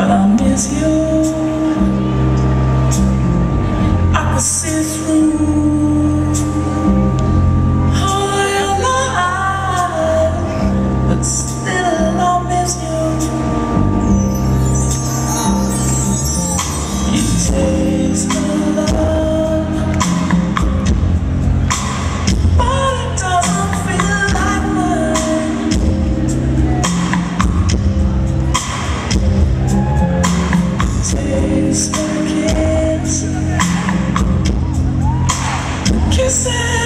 but I miss you. I could see. Kiss,